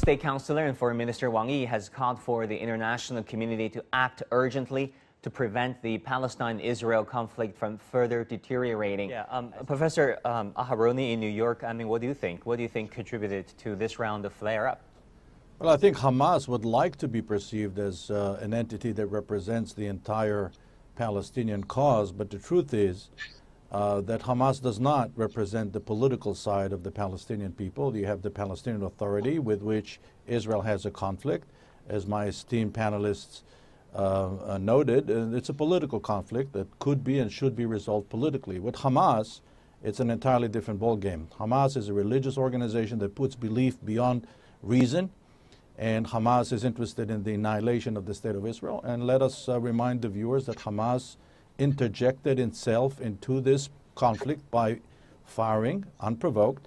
State Councilor and Foreign Minister Wang Yi has called for the international community to act urgently to prevent the Palestine-Israel conflict from further deteriorating. Yeah, um, Professor um, Aharoni in New York, I mean, what do you think? What do you think contributed to this round of flare-up? Well, I think Hamas would like to be perceived as uh, an entity that represents the entire Palestinian cause, but the truth is uh, that Hamas does not represent the political side of the Palestinian people. You have the Palestinian Authority with which Israel has a conflict. As my esteemed panelists uh, uh, noted, uh, it's a political conflict that could be and should be resolved politically. With Hamas, it's an entirely different ballgame. Hamas is a religious organization that puts belief beyond reason, and Hamas is interested in the annihilation of the State of Israel. And let us uh, remind the viewers that Hamas interjected itself into this conflict by firing, unprovoked,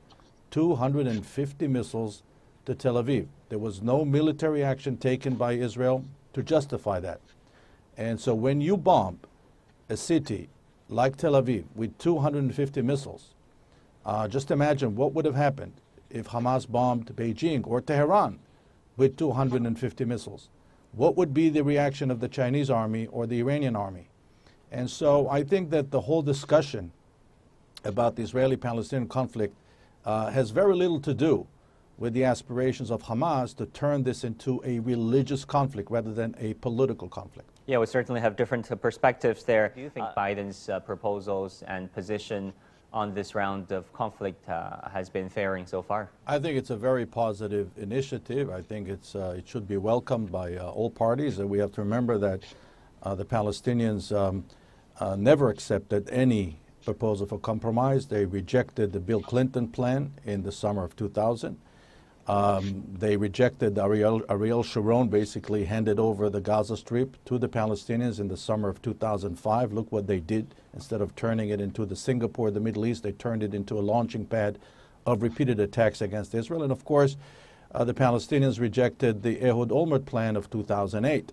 250 missiles to Tel Aviv. There was no military action taken by Israel to justify that. And so when you bomb a city like Tel Aviv with 250 missiles, uh, just imagine what would have happened if Hamas bombed Beijing or Tehran with 250 missiles. What would be the reaction of the Chinese army or the Iranian army? And so I think that the whole discussion about the Israeli Palestinian conflict uh, has very little to do with the aspirations of Hamas to turn this into a religious conflict rather than a political conflict. Yeah, we certainly have different uh, perspectives there. Do you think uh, Biden's uh, proposals and position on this round of conflict uh, has been faring so far? I think it's a very positive initiative. I think it's, uh, it should be welcomed by uh, all parties. And we have to remember that the Palestinians um, uh, never accepted any proposal for compromise. They rejected the Bill Clinton plan in the summer of 2000. Um, they rejected Ariel, Ariel Sharon basically handed over the Gaza Strip to the Palestinians in the summer of 2005. Look what they did. Instead of turning it into the Singapore the Middle East, they turned it into a launching pad of repeated attacks against Israel. And of course, uh, the Palestinians rejected the Ehud Olmert plan of 2008.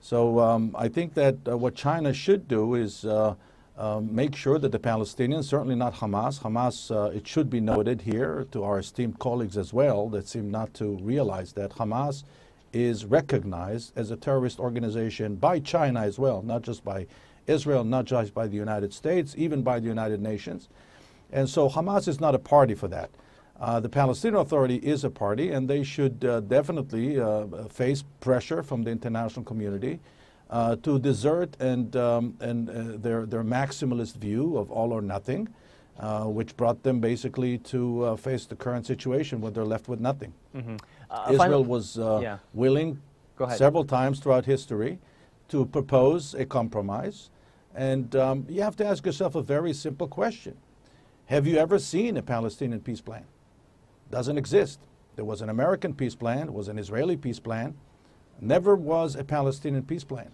So um, I think that uh, what China should do is uh, uh, make sure that the Palestinians, certainly not Hamas, Hamas, uh, it should be noted here to our esteemed colleagues as well that seem not to realize that Hamas is recognized as a terrorist organization by China as well, not just by Israel, not just by the United States, even by the United Nations. And so Hamas is not a party for that. Uh, the Palestinian Authority is a party, and they should uh, definitely uh, face pressure from the international community uh, to desert and, um, and uh, their, their maximalist view of all or nothing, uh, which brought them basically to face the current situation where they're left with nothing. Mm -hmm. Israel was yeah. willing several times throughout history to propose a compromise. And um, you have to ask yourself a very simple question. Have you ever seen a Palestinian peace plan? Doesn't exist. There was an American peace plan, was an Israeli peace plan, never was a Palestinian peace plan.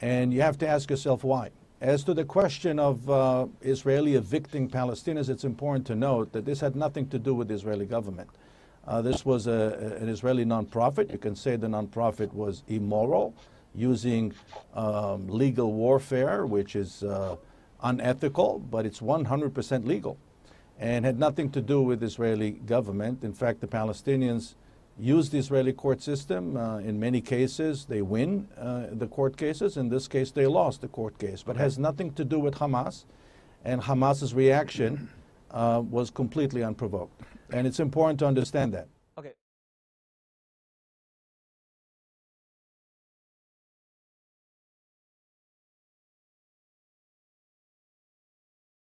And you have to ask yourself why. As to the question of uh, Israeli evicting Palestinians, it's important to note that this had nothing to do with the Israeli government. Uh, this was a, an Israeli nonprofit. You can say the nonprofit was immoral, using um, legal warfare, which is uh, unethical, but it's 100% legal and had nothing to do with Israeli government. In fact, the Palestinians use the Israeli court system. Uh, in many cases, they win uh, the court cases. In this case, they lost the court case, but has nothing to do with Hamas. And Hamas's reaction uh, was completely unprovoked. And it's important to understand that.